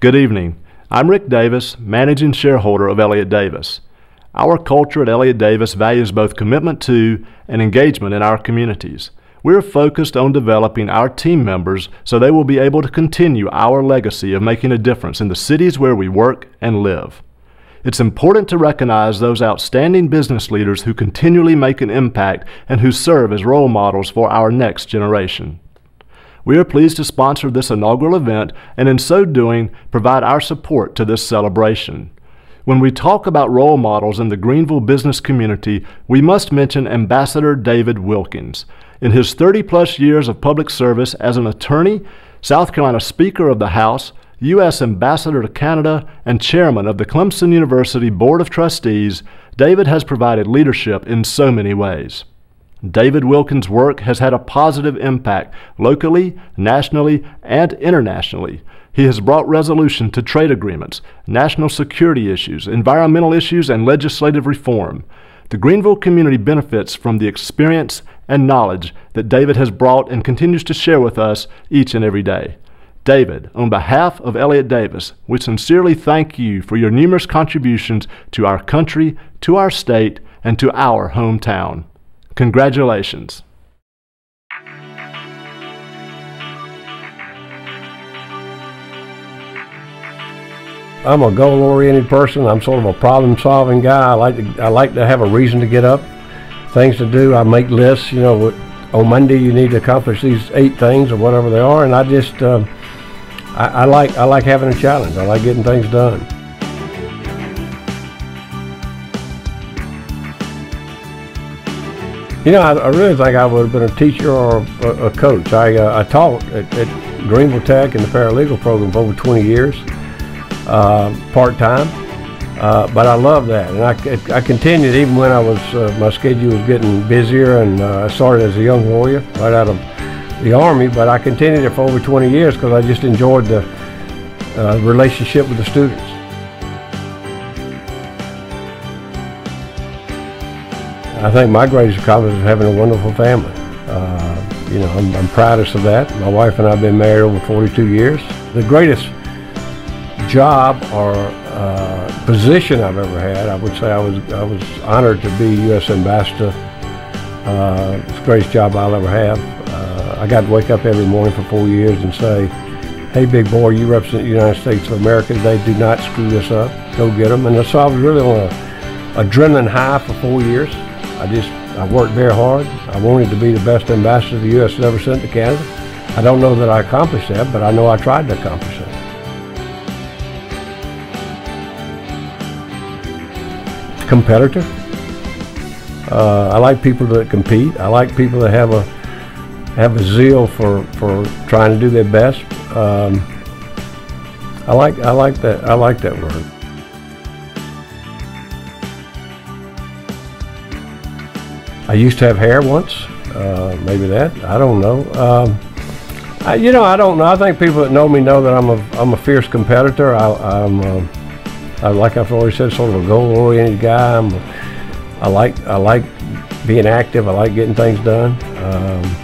Good evening. I'm Rick Davis, managing shareholder of Elliott Davis. Our culture at Elliott Davis values both commitment to and engagement in our communities. We're focused on developing our team members so they will be able to continue our legacy of making a difference in the cities where we work and live. It's important to recognize those outstanding business leaders who continually make an impact and who serve as role models for our next generation. We are pleased to sponsor this inaugural event and in so doing provide our support to this celebration. When we talk about role models in the Greenville business community, we must mention Ambassador David Wilkins. In his 30 plus years of public service as an attorney, South Carolina Speaker of the House, U.S. Ambassador to Canada, and Chairman of the Clemson University Board of Trustees, David has provided leadership in so many ways. David Wilkins' work has had a positive impact locally, nationally, and internationally. He has brought resolution to trade agreements, national security issues, environmental issues, and legislative reform. The Greenville community benefits from the experience and knowledge that David has brought and continues to share with us each and every day. David, on behalf of Elliott Davis, we sincerely thank you for your numerous contributions to our country, to our state, and to our hometown. Congratulations. I'm a goal-oriented person. I'm sort of a problem-solving guy. I like to I like to have a reason to get up, things to do. I make lists. You know, on Monday you need to accomplish these eight things or whatever they are, and I just uh, I, I like I like having a challenge. I like getting things done. You know, I, I, really think I would have been a teacher or a, a coach. I, uh, I taught at, at, Greenville Tech in the paralegal program for over 20 years, uh, part-time. Uh, but I love that, and I, I continued even when I was uh, my schedule was getting busier, and uh, I started as a young lawyer right out of the Army. But I continued it for over 20 years because I just enjoyed the uh, relationship with the students. I think my greatest accomplishment is having a wonderful family. Uh, you know, I'm, I'm, proudest of that. My wife and I have been married over 42 years. The greatest job or uh, position I've ever had, I would say I was I was honored to be U.S. Ambassador. Uh, it's the greatest job I'll ever have. Uh, I got to wake up every morning for four years and say, hey, big boy, you represent the United States of America They Do not screw this up. Go get them. And so I was really on a adrenaline high for four years. I just, I worked very hard. I wanted to be the best ambassador the U.S. has ever sent to Canada. I don't know that I accomplished that, but I know I tried to accomplish it. Competitor. Uh, I like people that compete. I like people that have a have a zeal for, for trying to do their best. Um, I like I like that I like that word. I used to have hair once, uh, maybe that. I don't know. Um, I, you know, I don't know. I think people that know me know that I'm a I'm a fierce competitor. I, am uh, like I've always said, sort of a goal-oriented guy. I'm, I like I like being active. I like getting things done. Um,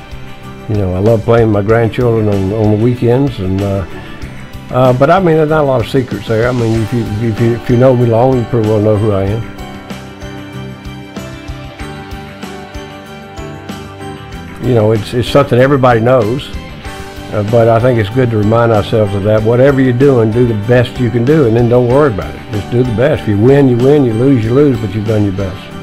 you know, I love playing my grandchildren on, on the weekends, and uh, uh, but I mean, there's not a lot of secrets there. I mean, if you if you, if you know me long, you pretty well know who I am. You know, it's, it's something everybody knows. Uh, but I think it's good to remind ourselves of that. Whatever you're doing, do the best you can do, and then don't worry about it. Just do the best. If you win, you win. You lose, you lose. But you've done your best.